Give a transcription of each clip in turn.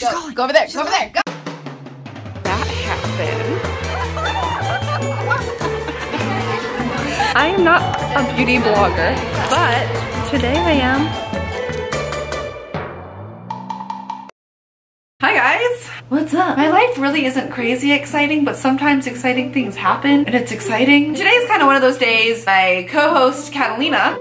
Go, calling. go over there. Go over there. Go. That happened. I am not a beauty blogger, but today I am. Hi guys! What's up? My life really isn't crazy exciting, but sometimes exciting things happen and it's exciting. Today's kind of one of those days. My co-host Catalina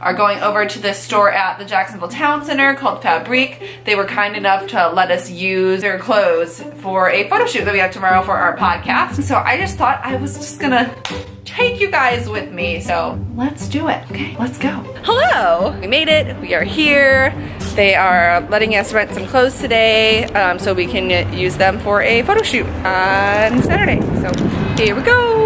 are going over to this store at the Jacksonville Town Center called Fabrik. They were kind enough to let us use their clothes for a photo shoot that we have tomorrow for our podcast. So I just thought I was just gonna take you guys with me. So let's do it. Okay, let's go. Hello! We made it. We are here. They are letting us rent some clothes today um, so we can use them for a photo shoot on Saturday. So here we go.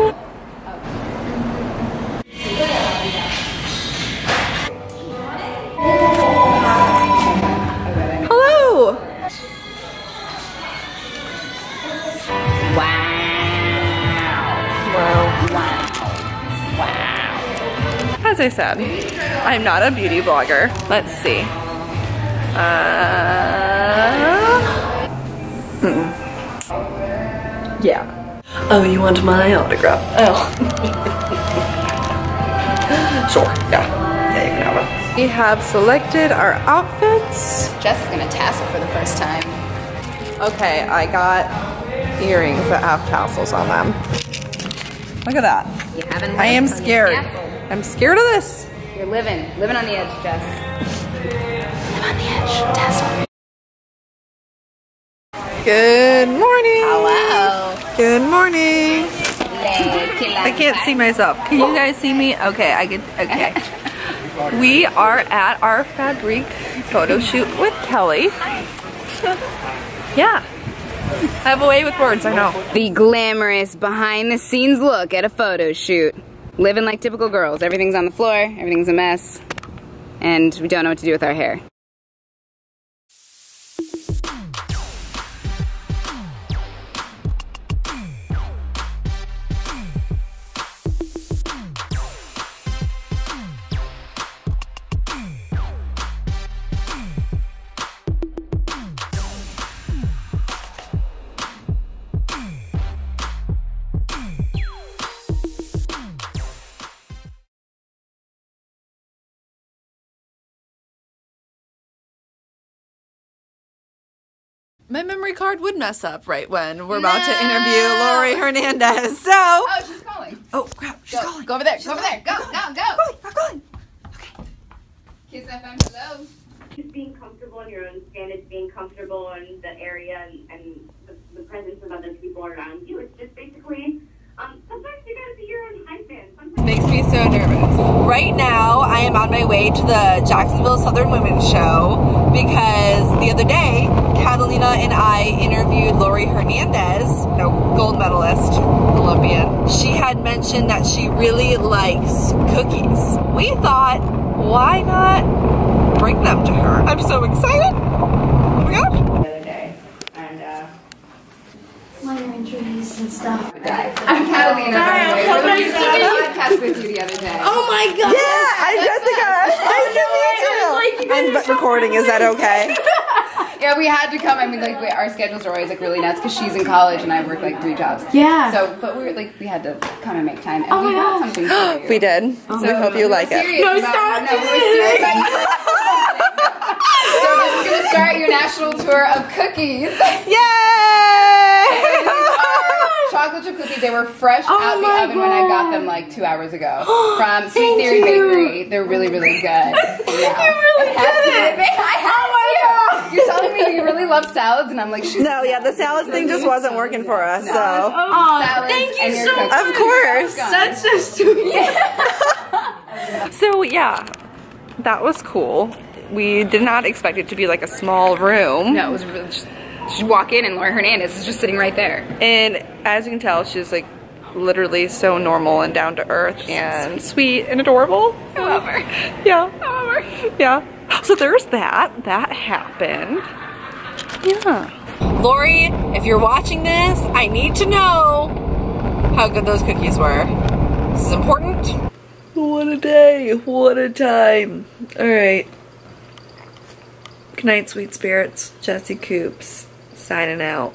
Wow. Wow. As I said, I'm not a beauty blogger. Let's see. Uh, mm. Yeah. Oh, you want my autograph? Oh. sure, yeah. Yeah, you can have it. We have selected our outfits. Jess is gonna tassel for the first time. Okay, I got earrings that have tassels on them. Look at that. You haven't. I am lived on the scared. I'm scared of this. You're living, living on the edge, Jess. Live on the edge, tassel. Good morning. Hello. Good morning. I can't see myself. Can you guys see me? Okay, I get, okay. we are at our Fabrik photo shoot with Kelly. Yeah. I have a way with words, I know. The glamorous behind the scenes look at a photo shoot. Living like typical girls. Everything's on the floor, everything's a mess, and we don't know what to do with our hair. My memory card would mess up right when we're about to interview Laurie Hernandez. So, oh, she's calling. Oh crap, she's Go, calling. go over there, go over there. Go, go, go. I'm calling. Kiss FM, hello. just being comfortable in your own skin, it's being comfortable in the area and, and the, the presence of other people around you. It's just basically, um, sometimes you gotta be your own hype man. Sometimes Makes me so nervous. Right now, I am on my way to the Jacksonville Southern Women's Show because the other day, Catalina and I interviewed Laurie Hernandez, no, gold medalist, Olympian. She had mentioned that she really likes cookies. We thought, why not bring them to her? I'm so excited. Oh my god. the other day, and uh, minor injuries and stuff. I'm Catalina, by the way. Hi, We did podcast with you the other day. Oh my god! Yeah, I'm Jessica. Nice to meet you. I'm recording. Is that okay? Yeah, we had to come. I mean, like, we, our schedules are always like really nuts because she's in college and I work like three jobs. Yeah. So, but we were like, we had to come and make time. And Oh we my got something for you. We did. Oh we hope you like it. No, about- stop No, we were serious about So this is gonna start your national tour of cookies. Yay! They were fresh Oh out the my oven when I got them like two hours ago from Sweet Theory you. Bakery. They're really, really good. Yeah. You really It has did to it. be. I have Oh to. You're telling me you really love salads, and I'm like, shoot. No, yeah, the salad thing just wasn't working for us, so. Oh, Salads thank you so much. Of course. That's so sweet. So, yeah, that was cool. We did not expect it to be like a small room. No, it was really just, walk in and Laura Hernandez is just sitting right there. And as you can tell, she's like literally so normal and down to earth and sweet and adorable. I love her. Yeah. Yeah. So there's that. That happened. Yeah. Laurie, if you're watching this, I need to know how good those cookies were. This is important. What a day. What a time. All right. Good night, sweet spirits. Jessi Coops signing out.